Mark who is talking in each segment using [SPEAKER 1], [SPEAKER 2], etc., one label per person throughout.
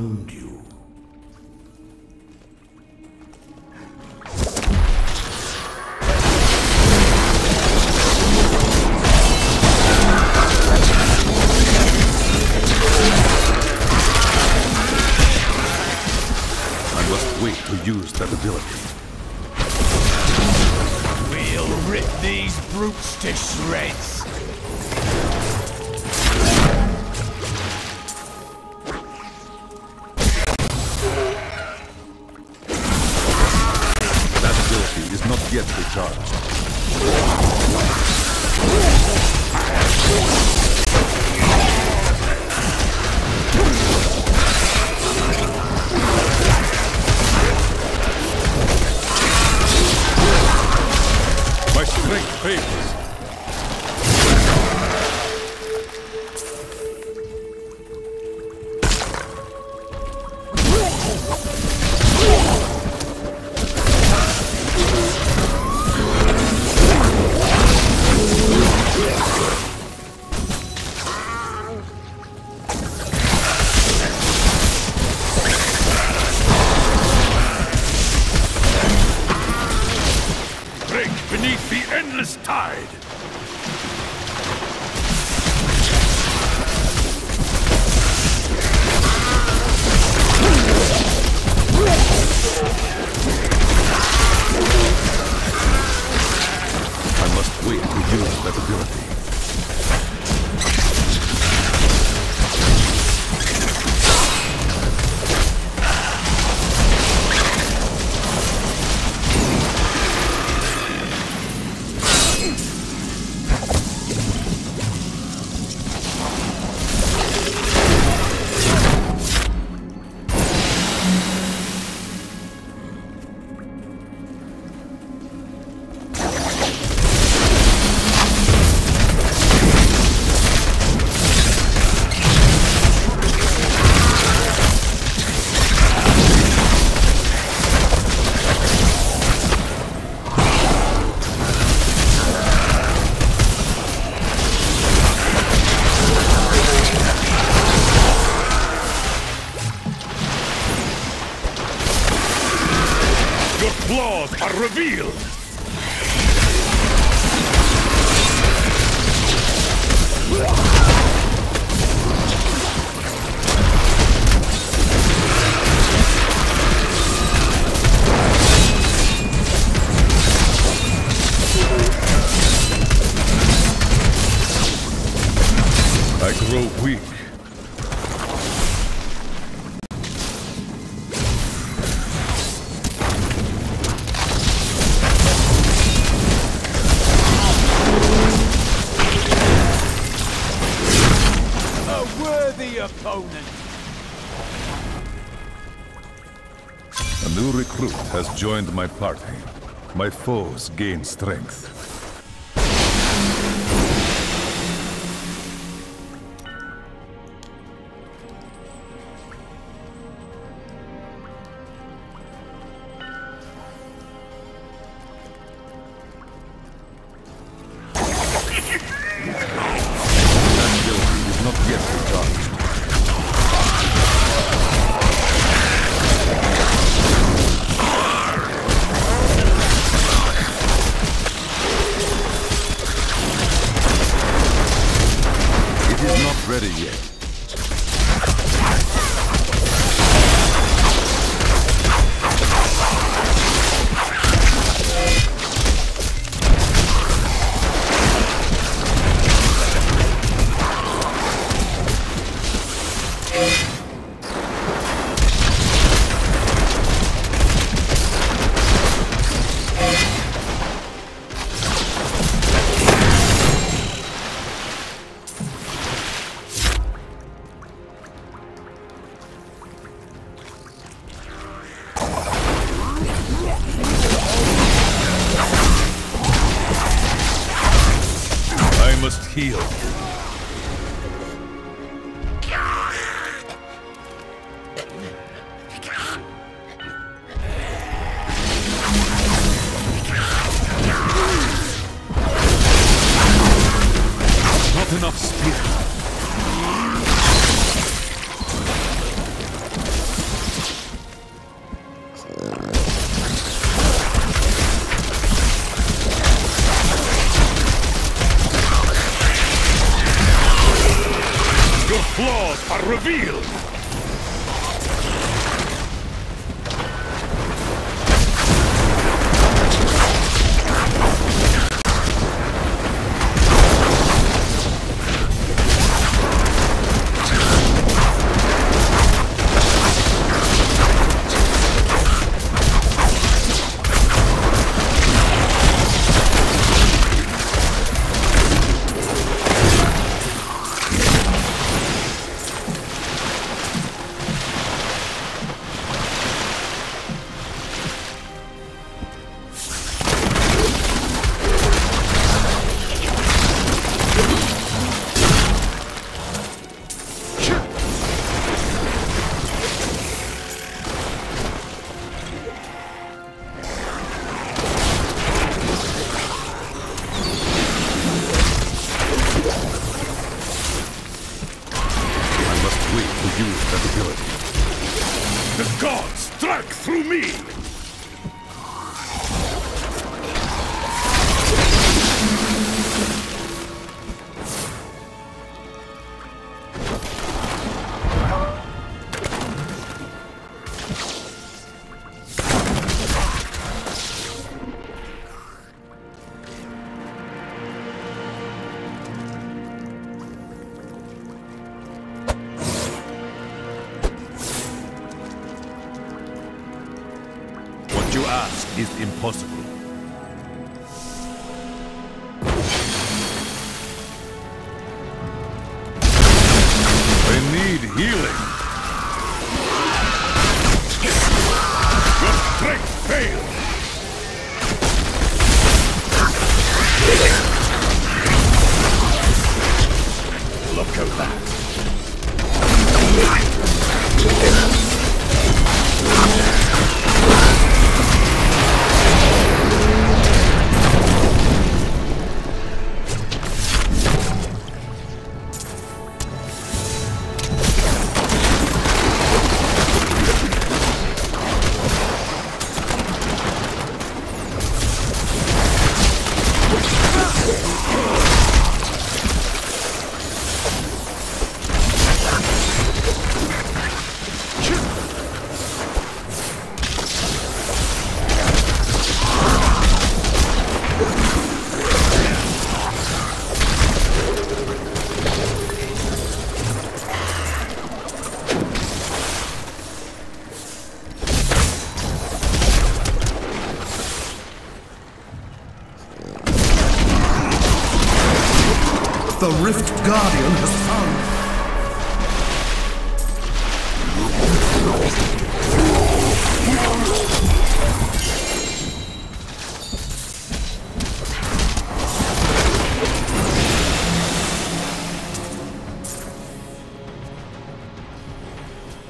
[SPEAKER 1] found you.
[SPEAKER 2] I must wait to use that ability.
[SPEAKER 3] We'll rip these brutes to shreds.
[SPEAKER 2] Not
[SPEAKER 3] beneath the Claws are revealed.
[SPEAKER 2] I grow weak.
[SPEAKER 3] Worthy opponent.
[SPEAKER 2] A new recruit has joined my party. My foes gain strength. Ready yet. healed. Not enough speed.
[SPEAKER 3] flaws
[SPEAKER 2] are revealed! Ask is impossible.
[SPEAKER 4] The Rift Guardian has found.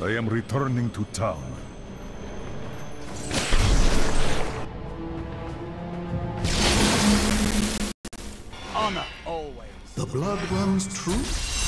[SPEAKER 5] I am returning to town.
[SPEAKER 3] Honor always.
[SPEAKER 4] The blood runs true.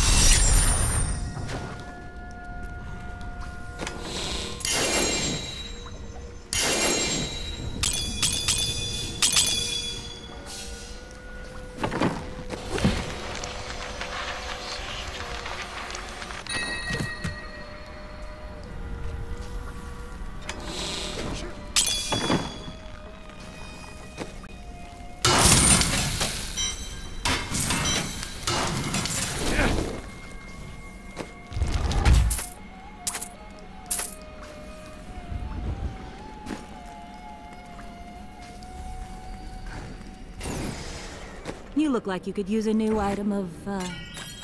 [SPEAKER 6] You look like you could use a new item of, uh,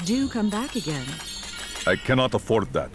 [SPEAKER 6] do come back again.
[SPEAKER 5] I cannot afford that.